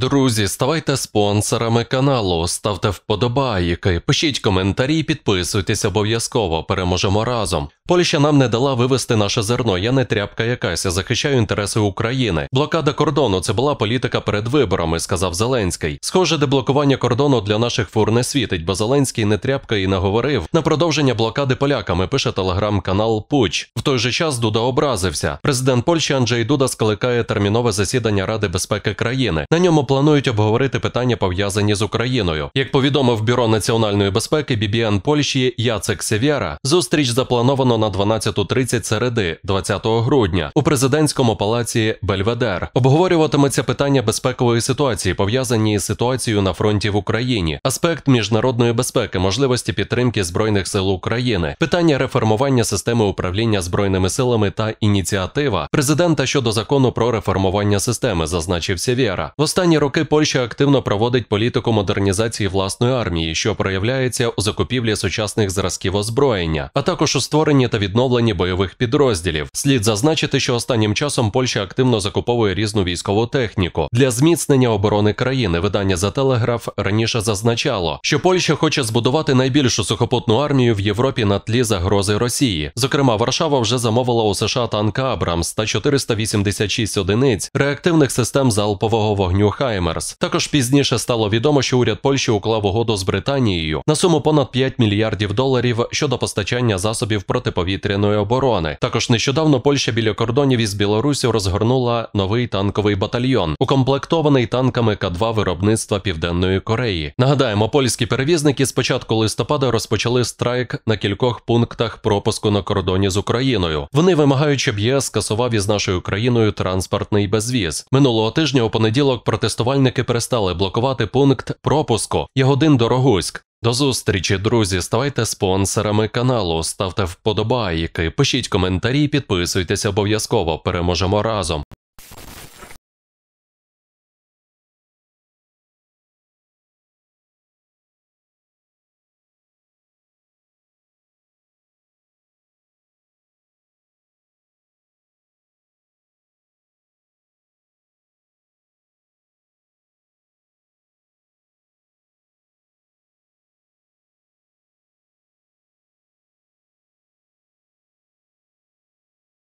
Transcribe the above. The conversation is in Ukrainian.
Друзі, ставайте спонсорами каналу, ставте вподобайки, пишіть коментарі, підписуйтесь обов'язково. Переможемо разом. Польща нам не дала вивести наше зерно. Я не тряпка якась, я захищаю інтереси України. Блокада кордону це була політика перед виборами, сказав Зеленський. Схоже, деблокування кордону для наших фур не світить, бо Зеленський не тряпка і наговорив на продовження блокади поляками. Пише телеграм-канал Пуч. В той же час Дуда образився. Президент Польщі Анджей Дуда скликає термінове засідання Ради безпеки країни. На ньому планують обговорити питання пов'язані з Україною. Як повідомив Бюро національної безпеки BBN Польщі Яцек Севєра, зустріч заплановано на 12.30 середи 20 грудня у президентському палаці Бельведер. Обговорюватиметься питання безпекової ситуації, пов'язані з ситуацією на фронті в Україні, аспект міжнародної безпеки, можливості підтримки збройних сил України, питання реформування системи управління збройними силами та ініціатива президента щодо закону про реформування системи, зазначив Сєвєра. В останні роки Польща активно проводить політику модернізації власної армії, що проявляється у закупівлі сучасних зразків озброєння, а також у створенні та відновленні бойових підрозділів. Слід зазначити, що останнім часом Польща активно закуповує різну військову техніку для зміцнення оборони країни. Видання за телеграф раніше зазначало, що Польща хоче збудувати найбільшу сухопутну армію в Європі на тлі загрози Росії. Зокрема, Варшава вже замовила у США танки Абрамс та 486 одиниць реактивних систем залпового вогню Хаймерс. Також пізніше стало відомо, що уряд Польщі уклав угоду з Британією на суму понад 5 мільярдів доларів щодо постачання засобів протиповітряної оборони. Також нещодавно Польща біля кордонів із Білорусі розгорнула новий танковий батальйон, укомплектований танками К2 виробництва Південної Кореї. Нагадаємо, польські перевізники з початку листопада розпочали страйк на кількох пунктах пропуску на кордоні з Україною. Вони вимагають, щоб ЄС скасував із нашою країною транспортний безвіз. Минулого тижня у понеділок протестувальники перестали блокувати пункт пропуску Ягодин Дорогуськ. До зустрічі, друзі. Ставайте спонсорами каналу, ставте вподобайки, пишіть коментарі, підписуйтесь обов'язково. Переможемо разом.